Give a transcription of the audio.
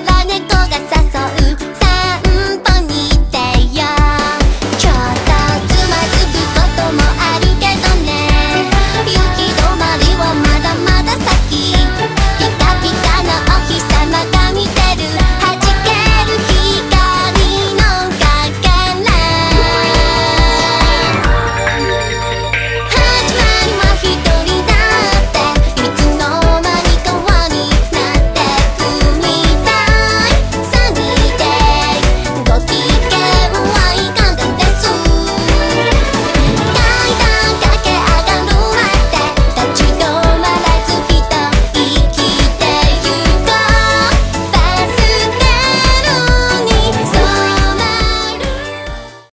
Solange